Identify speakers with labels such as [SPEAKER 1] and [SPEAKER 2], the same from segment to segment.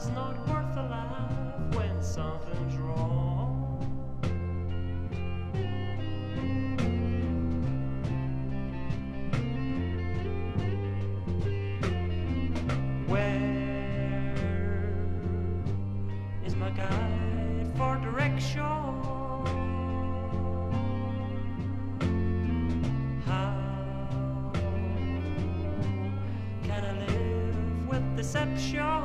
[SPEAKER 1] is not worth a laugh when something's wrong. Where is my guide for direction? deception.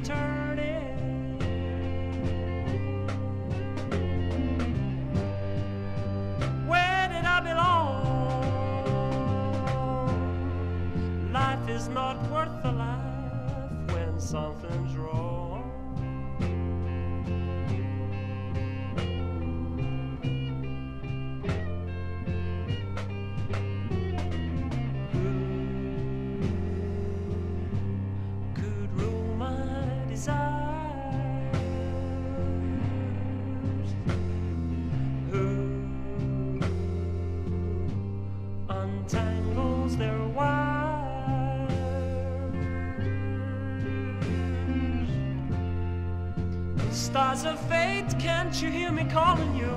[SPEAKER 1] Turning. Where did I belong? Life is not worth when something's wrong. Stars of fate, can't you hear me calling you?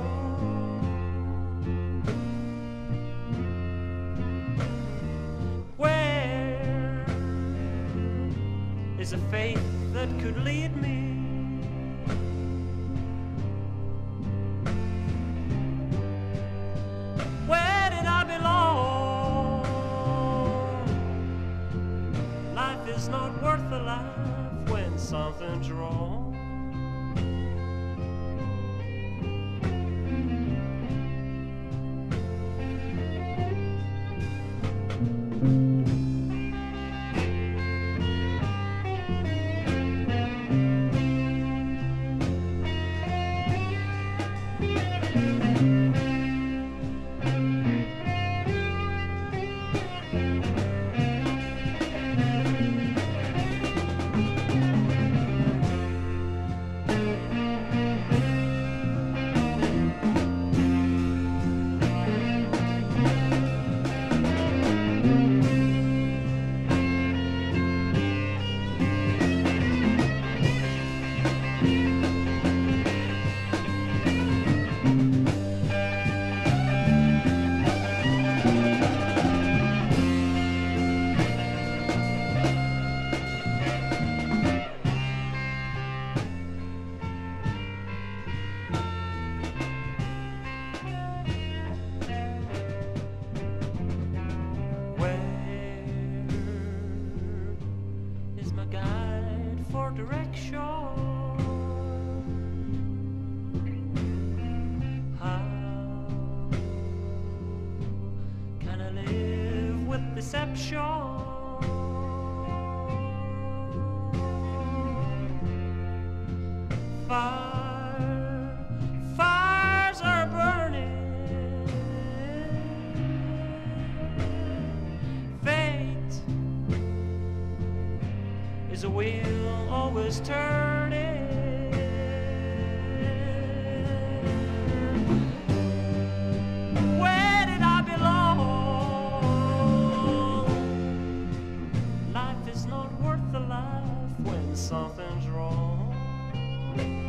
[SPEAKER 1] Where is a faith that could lead me? Where did I belong? Life is not worth a life when something's wrong. Deception? Fire, fires are burning. Fate is a wheel always turning. sounds wrong.